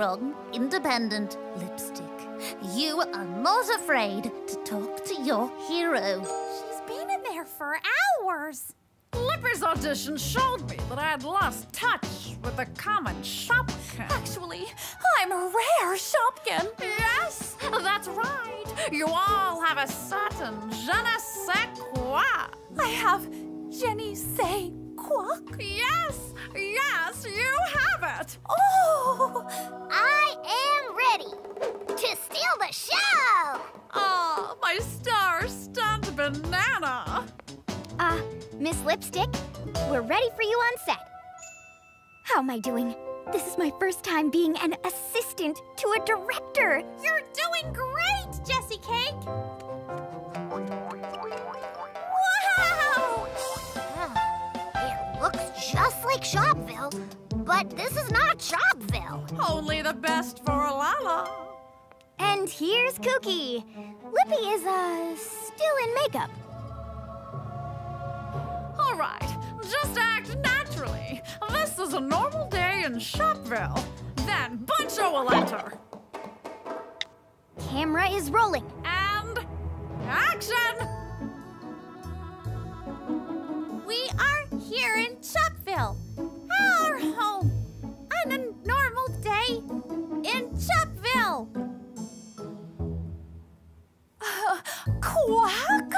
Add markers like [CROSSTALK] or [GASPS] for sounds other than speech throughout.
strong, independent lipstick. You are not afraid to talk to your hero. She's been in there for hours. Lippy's audition showed me that I had lost touch with the common Shopkin. Actually, I'm a rare Shopkin. Yes, that's right. You all have a certain je ne sais quoi. I have Jenny say Yes, yes, you have it. Oh, I am ready to steal the show! Oh, my star-stunned banana. Uh, Miss Lipstick, we're ready for you on set. How am I doing? This is my first time being an assistant to a director. you're doing great, Jessicake. Just like Shopville, but this is not Shopville. Only the best for Lala. And here's Cookie. Lippy is, uh, still in makeup. All right, just act naturally. This is a normal day in Shopville. Then Buncho will enter. Camera is rolling. And action! Quack?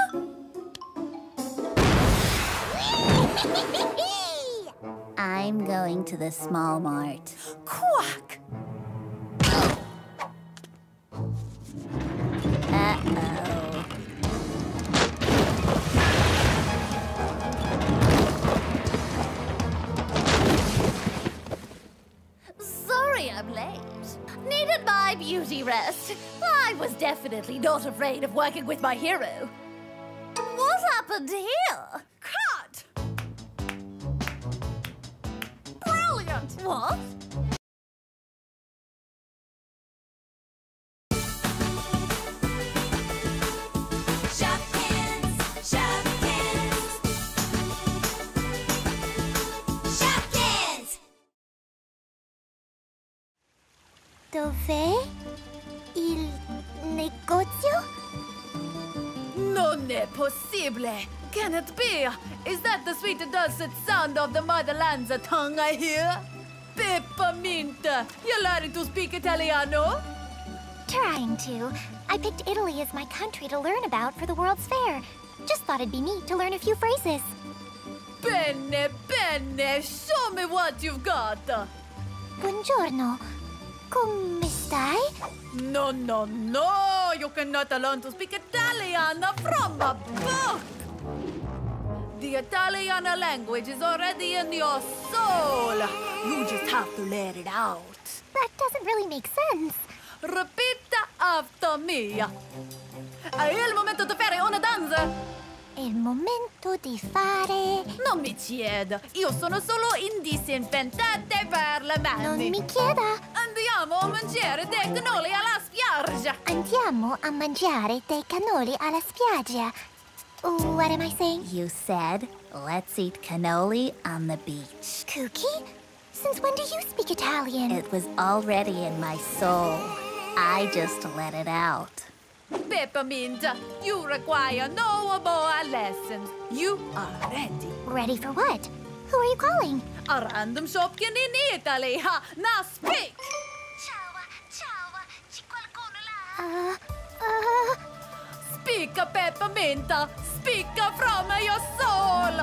[LAUGHS] I'm going to the small mart. Quack! Uh-oh. Needed beauty rest. I was definitely not afraid of working with my hero. What happened here? Cut! Brilliant! What? Shopkins, Possibile! Can it be? Is that the sweet dulcet sound of the motherland's tongue I hear? Peppa-Mint! You're learning to speak Italiano? Trying to. I picked Italy as my country to learn about for the World's Fair. Just thought it'd be neat to learn a few phrases. Bene, bene! Show me what you've got! Buongiorno. Come stai? No, no, no! You cannot learn to speak Italian from a book! The Italian language is already in your soul! You just have to let it out. That doesn't really make sense. Ripeta after me. È il momento di fare una danza. È il momento di fare... Non mi chieda, io sono solo in disinfettate per le Non mani. mi chieda. Andiamo a mangiare dei cannoli alla spiaggia. Andiamo a mangiare dei cannoli alla spiaggia. Uh, what am I saying? You said, let's eat cannoli on the beach. Cookie? Since when do you speak Italian? It was already in my soul. I just let it out. Peppa-Mint, you require no more lessons. You are ready. Ready for what? Who are you calling? A random shopkin in Italy. Ha, now speak. Uh, uh... Speak, Peppermint. Speak from your soul.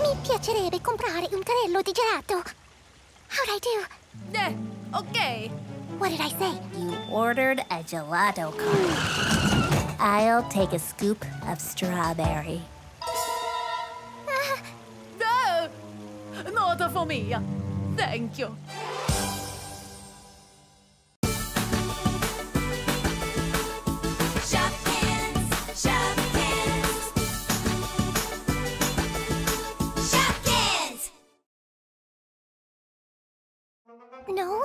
Mi piacerebbe comprare un carrello di gelato. How'd I do? Eh, ok. What did I say? You ordered a gelato car. I'll take a scoop of strawberry. No, not for me. Thank you. Shopkins, Shopkins, Shopkins. No?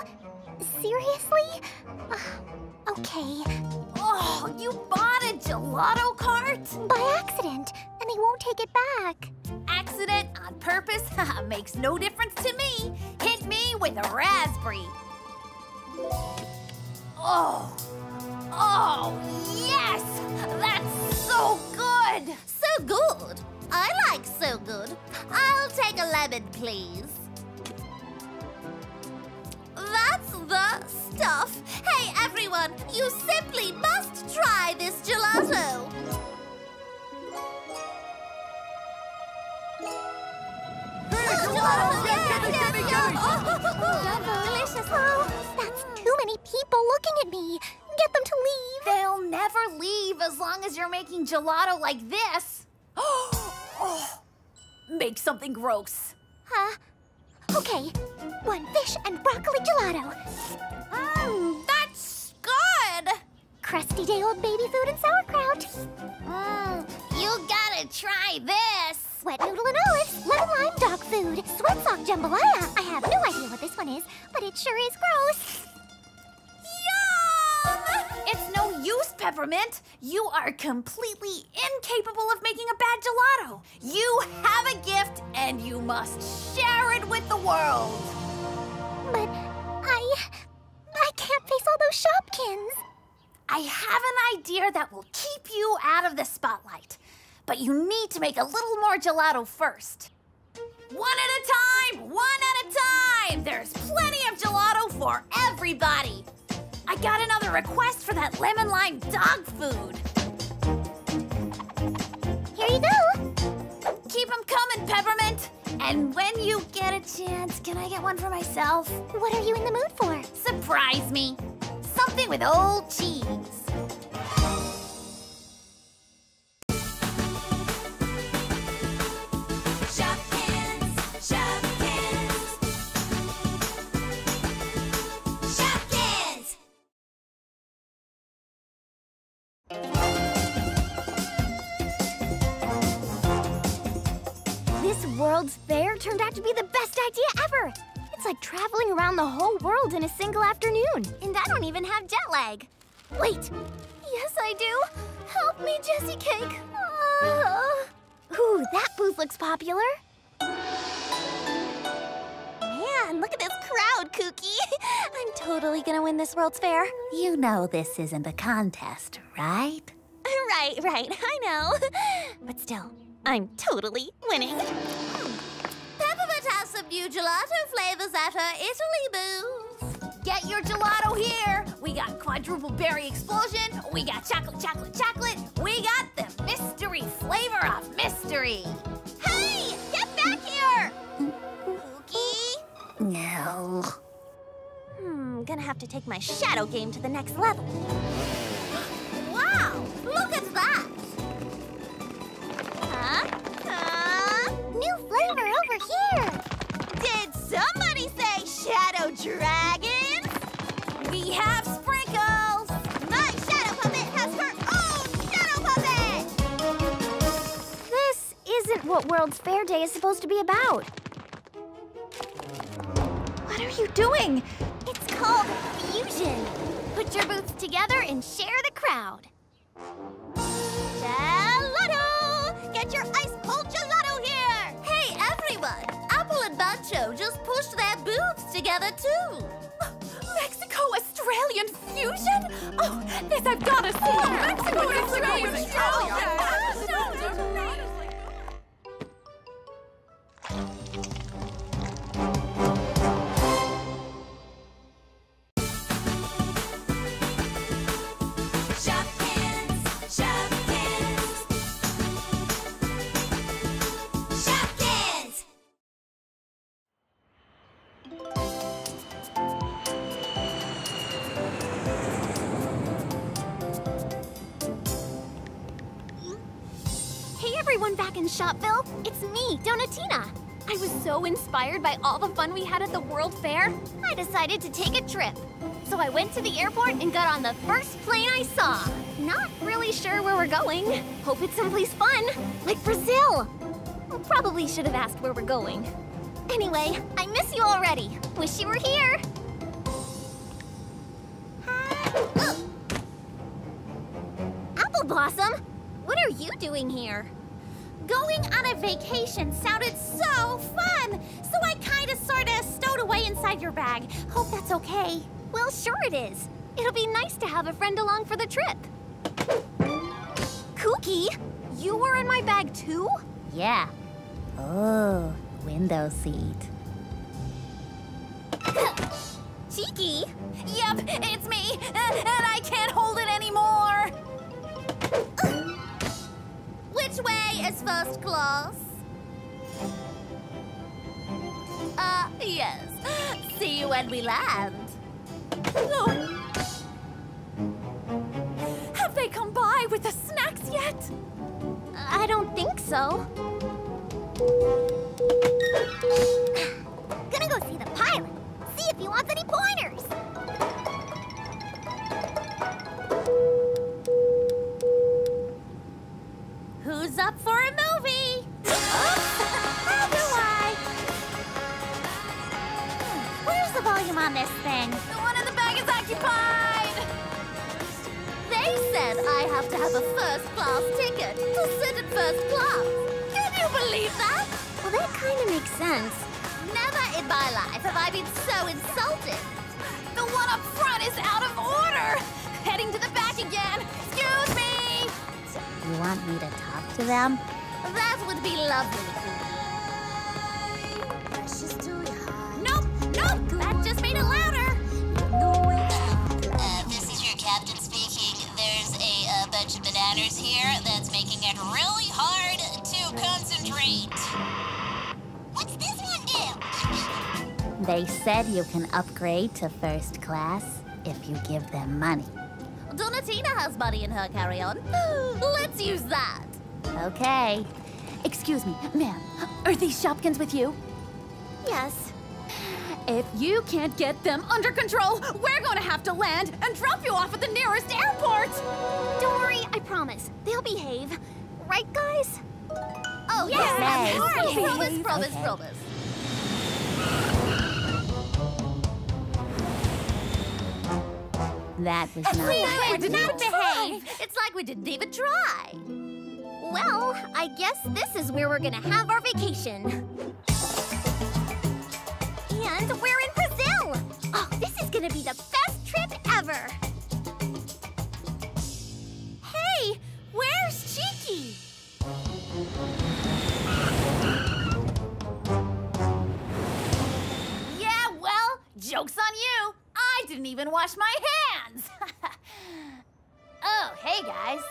Seriously? Uh, okay. Oh, you bought a gelato cart? By accident, and they won't take it back. Accident on purpose? [LAUGHS] Makes no difference to me. With a raspberry. Oh, oh, yes! That's so good! So good. I like so good. I'll take a lemon, please. That's the stuff. Hey, everyone, you Delicious. Oh, that's too many people looking at me. Get them to leave. They'll never leave as long as you're making gelato like this. [GASPS] oh, make something gross. Huh? Okay. One fish and broccoli gelato. Mmm, that's good. Crusty day old baby food and sauerkraut. Mmm, you gotta try this. Wet noodle and olives, lemon lime dog food, sweat sock jambalaya. I have no idea what this one is, but it sure is gross. Yum! It's no use, Peppa-Mint. You are completely incapable of making a bad gelato. You have a gift and you must share it with the world. But I. I can't face all those shopkins. I have an idea that will keep you out of the spotlight. But you need to make a little more gelato first. One at a time! One at a time! There's plenty of gelato for everybody! I got another request for that lemon lime dog food. Here you go. Keep 'em coming, Peppa-Mint! And when you get a chance, can I get one for myself? What are you in the mood for? Surprise me! Something with old cheese. Around the whole world in a single afternoon. And I don't even have jet lag. Wait. Yes, I do. Help me, Jessicake. Uh... Ooh, that booth looks popular. Man, look at this crowd, Kooky. [LAUGHS] I'm totally gonna win this World's Fair. You know this isn't a contest, right? [LAUGHS] Right, right, I know. [LAUGHS] But still, I'm totally winning. New gelato flavors at her Italy booth. Get your gelato here. We got quadruple berry explosion. We got chocolate, chocolate, chocolate. We got the mystery flavor of mystery. Hey, get back here! Kooky? No. Hmm, gonna have to take my shadow game to the next level. [GASPS] Wow, look at that. Huh? Huh? New flavor over here! Did somebody say shadow dragons? We have sprinkles. My shadow puppet has her own shadow puppet! This isn't what World's Fair Day is supposed to be about. What are you doing? It's called fusion. Put your booths together and share the crowd. Pushed their booths together, too. [GASPS] Mexico Australian fusion? Oh, this I've got to see. Mexico Australian back in Shopville, it's me, Donatina. I was so inspired by all the fun we had at the World Fair, I decided to take a trip. So I went to the airport and got on the first plane I saw. Not really sure where we're going. Hope it's someplace fun, like Brazil. Probably should have asked where we're going. Anyway, I miss you already. Wish you were here. [GASPS] Apple Blossom! What are you doing here? Going on a vacation sounded so fun, so I kinda sorta stowed away inside your bag. Hope that's okay. Well, sure it is. It'll be nice to have a friend along for the trip. Kooky, you were in my bag too? Yeah. Oh, window seat. [COUGHS] Cheeky. Yep, it's me, [LAUGHS] and I can't hold it anymore. Is first class? Uh, yes. See you when we land. Have they come by with the snacks yet? I don't think so. [SIGHS] Gonna go see the pilot. See if he wants any pointers. Want me to talk to them? That would be lovely. Nope, nope, that just made it louder. Uh, this is your captain speaking. There's a, uh bunch of bananas here that's making it really hard to concentrate. What's this one do? They said you can upgrade to first class if you give them money. Donatina has money in her carry-on. [GASPS] Let's use that. Okay. Excuse me, ma'am. Are these Shopkins with you? Yes. If you can't get them under control, we're going to have to land and drop you off at the nearest airport. Don't worry, I promise. They'll behave. Right, guys? Oh, yes, yes, course. Promise, promise, Okay. promise. That was We not. did not behave. It's like we didn't even try. Well, I guess this is where we're gonna have our vacation. And we're in Brazil! Oh, this is gonna be the best trip ever! Hey, where's Cheeky? Yeah, well, joke's on you. Didn't even wash my hands. [LAUGHS] oh, hey guys.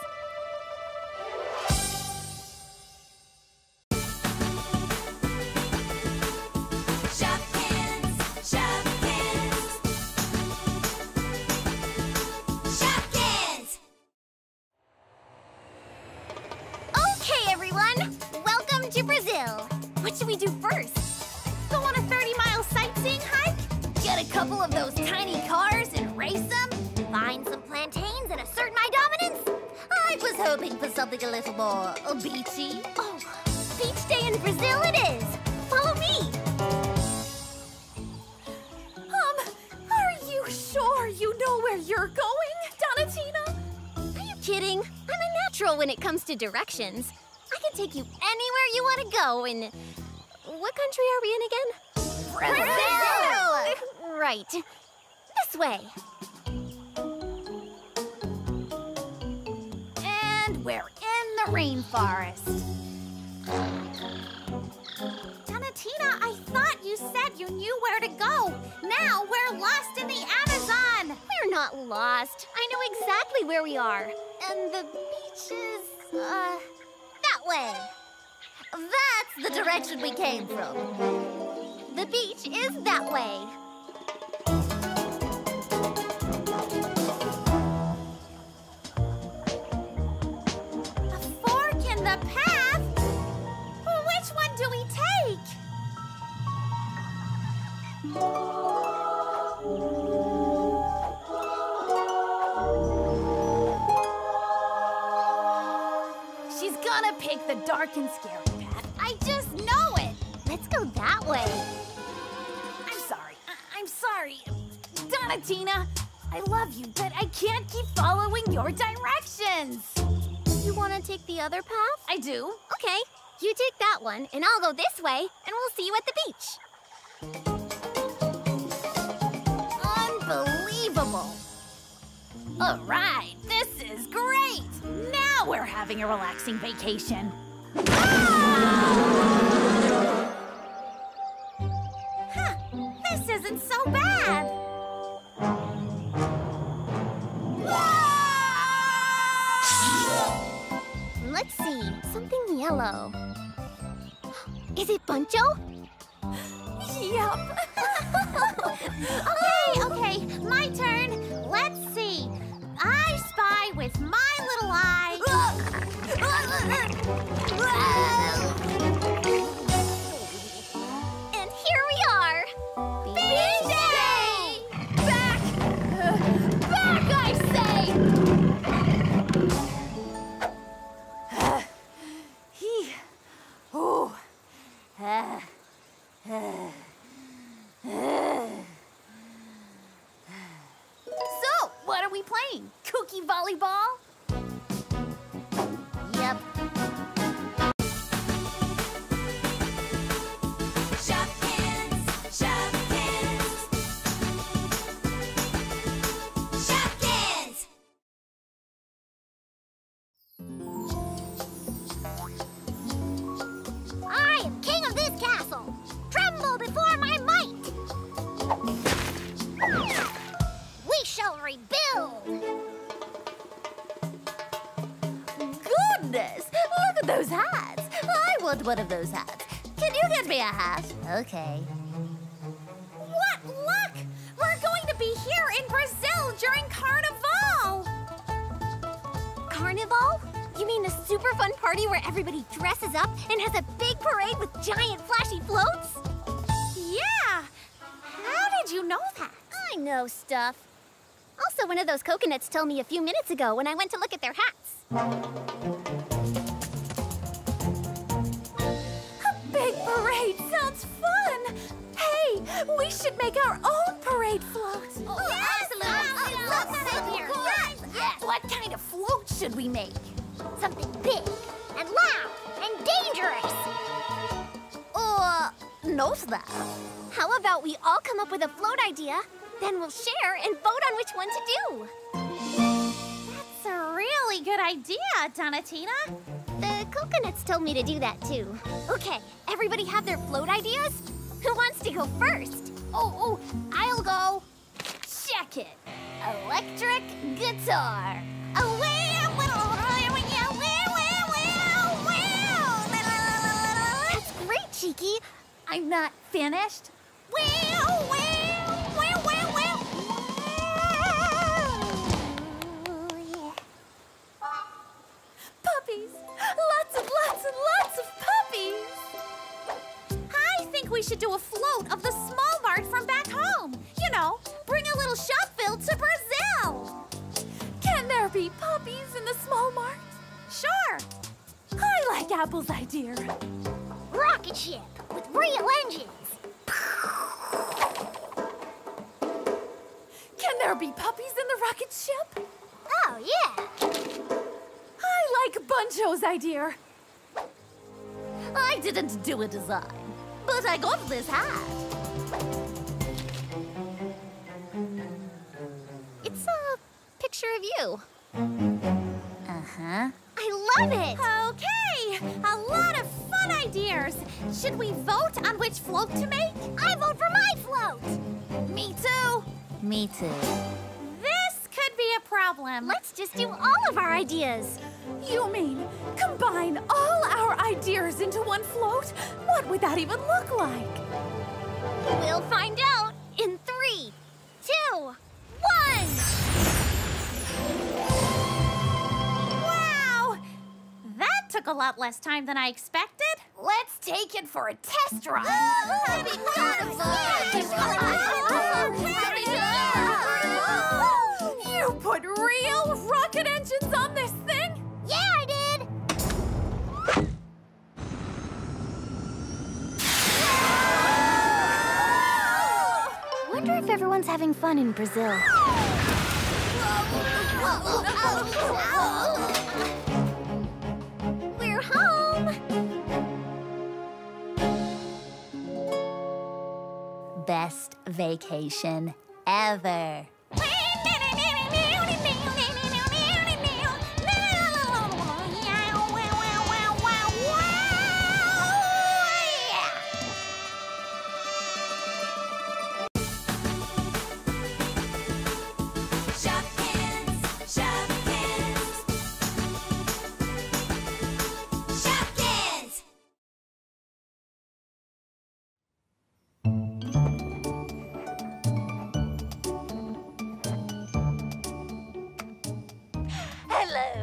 You're going, Donatina? Are you kidding? I'm a natural when it comes to directions. I can take you anywhere you want to go in. What country are we in again? Brazil! Right. This way. And we're in the rainforest. Donatina, I thought you said you knew where to go. Now we're lost in the Amazon. We're not lost. I know exactly where we are. And the beach is, uh, that way. That's the direction we came from. The beach is that way. Path. I just know it. Let's go that way. I'm sorry. I- I'm sorry. Donatina, I love you, but I can't keep following your directions. You want to take the other path? I do. Okay, you take that one, and I'll go this way, and we'll see you at the beach. Unbelievable. All right, this is great. Now we're having a relaxing vacation. Huh, this isn't so bad. Let's see, something yellow. Is it Buncho? [LAUGHS] Okay, okay, my turn. Those hats! I want one of those hats. Can you get me a hat? Okay. What luck! We're going to be here in Brazil during Carnival! Carnival? You mean a super fun party where everybody dresses up and has a big parade with giant flashy floats? Yeah! How did you know that? I know stuff. Also, one of those coconuts told me a few minutes ago when I went to look at their hats. Parade sounds fun! Hey, we should make our own parade float! Oh, absolutely. Let's sit here. Yes. What kind of float should we make? Something big and loud and dangerous. Or not that. How about we all come up with a float idea, then we'll share and vote on which one to do. That's a really good idea, Donatina. The coconuts told me to do that too. Okay, everybody have their float ideas? Who wants to go first? Oh, oh, I'll go. Check it. Electric guitar. Wow, That's great, Cheeky. I'm not finished. Should do a float of the small mart from back home. You know, bring a little Shopville to Brazil. Can there be puppies in the small mart? Sure. I like Apple's idea. Rocket ship with real engines. Can there be puppies in the rocket ship? Oh, yeah. I like Buncho's idea. I didn't do a design, but I got this hat. It's a picture of you. Uh-huh. I love it. Okay, a lot of fun ideas. Should we vote on which float to make? I vote for my float. Me too. Me too. This could be a problem. Let's just do all of our ideas. You mean combine all ideas into one float? What would that even look like? We'll find out in three, two, one. Wow! That took a lot less time than I expected. Let's take it for a test ride. [LAUGHS] [LAUGHS] fun in Brazil. We're home! Best vacation ever.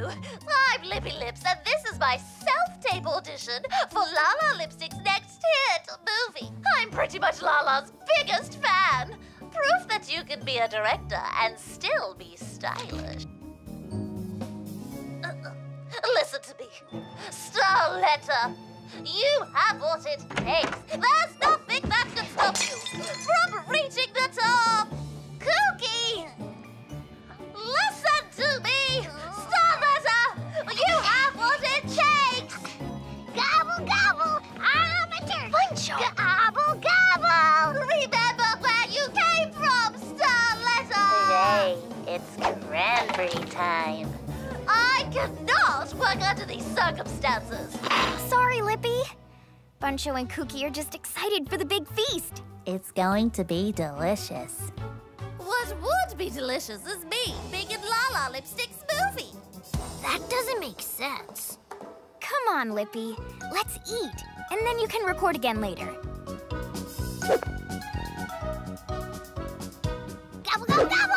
I'm Lippy Lips, and this is my self-tape audition for Lala Lipstick's next hit movie. I'm pretty much Lala's biggest fan. Proof that you can be a director and still be stylish. Uh, Listen to me, Starletta. You have what it takes. There's nothing that can stop you from reaching the top. Buncho and Kooky are just excited for the big feast. It's going to be delicious. What would be delicious is me making Lala Lipstick's movie! That doesn't make sense. Come on, Lippy. Let's eat, and then you can record again later. Gobble, gobble, gobble!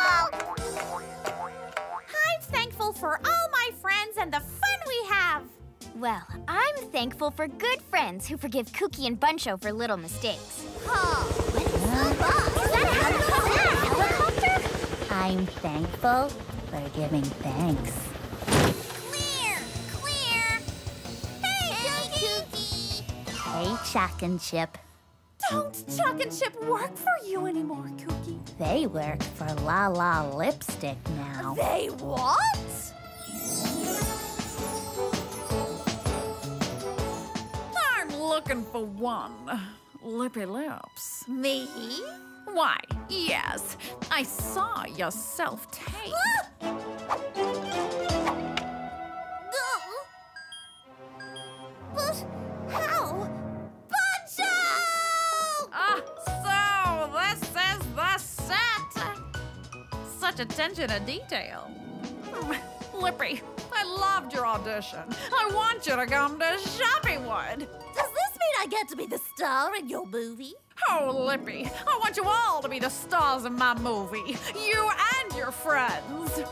Well, I'm thankful for good friends who forgive Kooky and Buncho for little mistakes. I'm thankful for giving thanks. Clear! Clear! Hey, Cookie! Hey, Chuck and Chip. Don't Chuck and Chip work for you anymore, Kooky. They work for Lala Lipstick now. They what? Looking for one. Lippy Lips. Me? Why, yes, I saw your self tape. [GASPS] But how? Buncho! Ah, so this is the set. Such attention to detail. Lippy, I loved your audition. I want you to come to Shopywood. I get to be the star in your movie? Oh, Lippy, I want you all to be the stars in my movie. You and your friends.